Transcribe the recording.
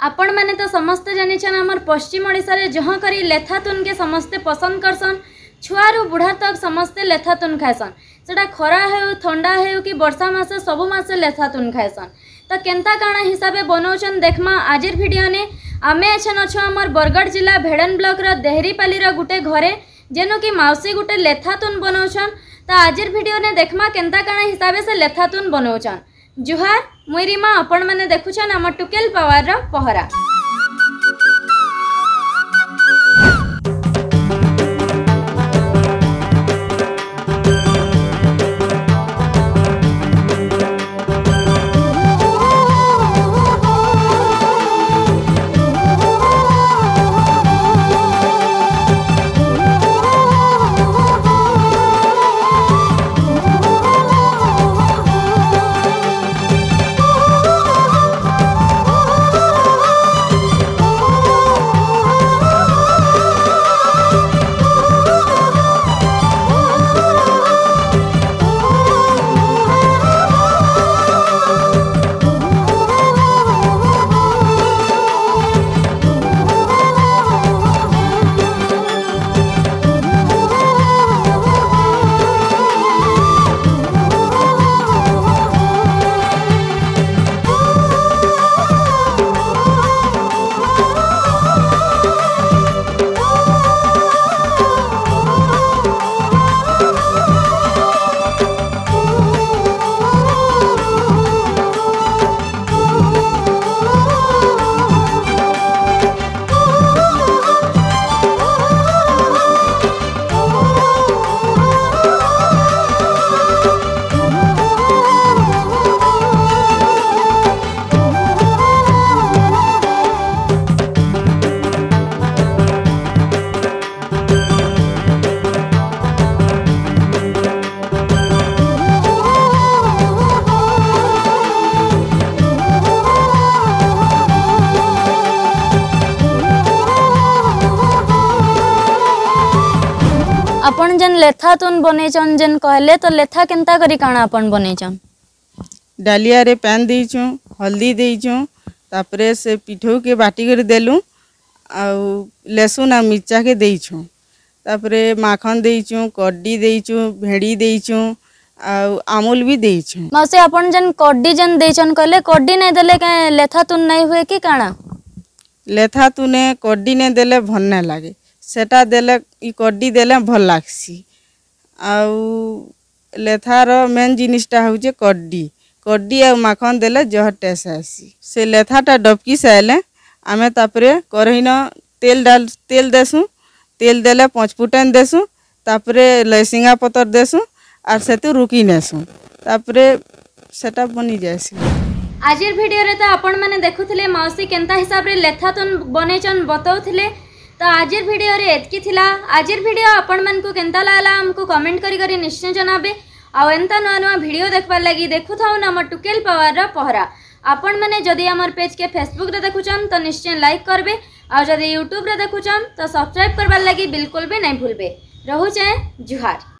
आपण मैंने तो समस्ते जानिछन हमर पश्चिम ओडिशा रे जहाँ करी लेथातुन के समस्ते पसंद करसन, छुआरू बुढ़ा तक समस्ते लेथातुन खाएसन सेटा खरा हेउ, थंडा हेउ कि वर्षा मासे, सबु मासे लेथातुन खाएसन तो केनता काଣା हिसाबे बनाउछन देखमा आजिर भिडियो ने आमे अछन अछु हमर बरगढ़ जिला भेड़न ब्लॉक र देहरीपाली र घरे, जेनु कि माउसी गुटे लेथातुन बनाउछन तो आजिर भिडियो ने देखमा केनता काଣା हिसाबे से लेथातुन बनाउछन ଜୁହାର ମୁଇଁ ରିମା ଆପଣମାନେ ଦେଖୁଛନ୍ ଆମ ଟୁକେଲ ପାୱାରର ପହରା। आपन जन लेथा तुन बने चन जन कहले तो लेथा केनता करी काना आपन बने चन डालिया रे पैन दे छु हल्दी दे छु तापरे से पिठो के बाटी कर देलु आ लहसुन आ मिर्चा के दे छु तापरे माखन दे छु कड्डी दे छु भेड़ी दे छु आ अमूल भी दे छु मासे आपन जन कड्डी जन दे छन कहले कड्डी नै देले के लेथा तुन नै हुए के काना लेथा तुने कड्डी नै देले भन्ने लागे ସେଟା ଦେଲେ ଇ କଡ଼ି ଦେଲେ ଭଲ୍ ଲାଗ୍ସି ଆଉ ଲେଥାର ମେନ୍ ଜିନିଷଟା ହେଉଛେ କଡ଼ି। କଡ଼ି ଆଉ ମାଖନ ଦେଲେ ଜହ ଟେଷ୍ଟ ଆସି ସେ ଲେଥାଟା ଡବକି ସାଇଲେ ଆମେ ତାପରେ କରେଇନ ତେଲ ଡାଲ ତେଲ ଦେସୁଁ ତେଲ ଦେଲେ ପଞ୍ଚଫୁଟେନ୍ ଦେସୁଁ ତାପରେ ଲସିଙ୍ଗା ପତର ଦେସୁଁ ଆର୍ ସେତୁ ରୁକି ନେସୁଁ। ତାପରେ ସେଟା ବନି ଯାଏସି। ଆଜିର ଭିଡ଼ିଓରେ ତ ଆପଣମାନେ ଦେଖୁଥିଲେ ମାଉସୀ କେନ୍ତା ହିସାବରେ ଲେଥାତୁନ୍ ବନେଇଛନ୍ ବତାଉଥିଲେ। ତ ଆଜିର ଭିଡ଼ିଓରେ ଏତିକି ଥିଲା ଆଜିର ଭିଡ଼ିଓ ଆପଣମାନଙ୍କୁ କେନ୍ତା ଲାଗ୍ଲା ଆମକୁ କମେଣ୍ଟ କରି କରି ନିଶ୍ଚୟ ଜଣାବେ ଆଉ ଏନ୍ତା ନୂଆ ନୂଆ ଭିଡ଼ିଓ ଦେଖ୍ବାର୍ ଲାଗି ଦେଖୁଥାଉନ୍ ଆମ ଟୁକେଲ ପାୱାରର ପହରା ଆପଣମାନେ ଯଦି ଆମର ପେଜ୍କେ ଫେସବୁକ୍ରେ ଦେଖୁଛନ୍ ତ ନିଶ୍ଚୟ ଲାଇକ୍ କରିବେ ଆଉ ଯଦି ୟୁଟ୍ୟୁବ୍ରେ ଦେଖୁଛନ୍ ତ ସବସ୍କ୍ରାଇବ୍ କରବାର୍ ଲାଗି ବିଲକୁଲ ବି ନାଇଁ ଭୁଲବେ ରହୁଛେ ଜୁହାର